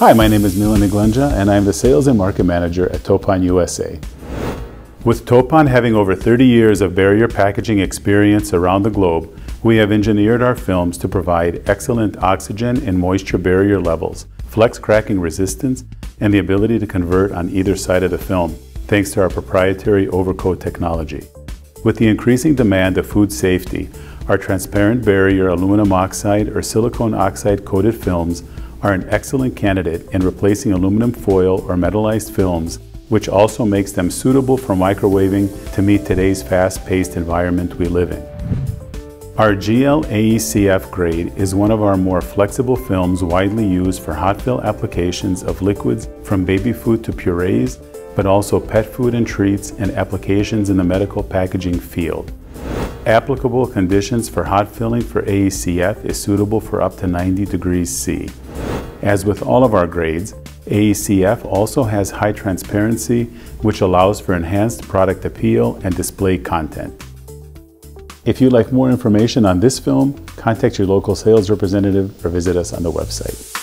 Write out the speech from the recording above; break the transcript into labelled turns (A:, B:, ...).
A: Hi, my name is Milan Iglenja, and I'm the Sales and Market Manager at Toppan USA. With Toppan having over 30 years of barrier packaging experience around the globe, we have engineered our films to provide excellent oxygen and moisture barrier levels, flex cracking resistance, and the ability to convert on either side of the film, thanks to our proprietary overcoat technology. With the increasing demand of food safety, our transparent barrier aluminum oxide or silicone oxide coated films are an excellent candidate in replacing aluminum foil or metallized films, which also makes them suitable for microwaving to meet today's fast-paced environment we live in. Our GL AECF grade is one of our more flexible films widely used for hot fill applications of liquids from baby food to purees, but also pet food and treats and applications in the medical packaging field. Applicable conditions for hot filling for AECF is suitable for up to 90 degrees C. As with all of our grades, AECF also has high transparency, which allows for enhanced product appeal and display content. If you'd like more information on this film, contact your local sales representative or visit us on the website.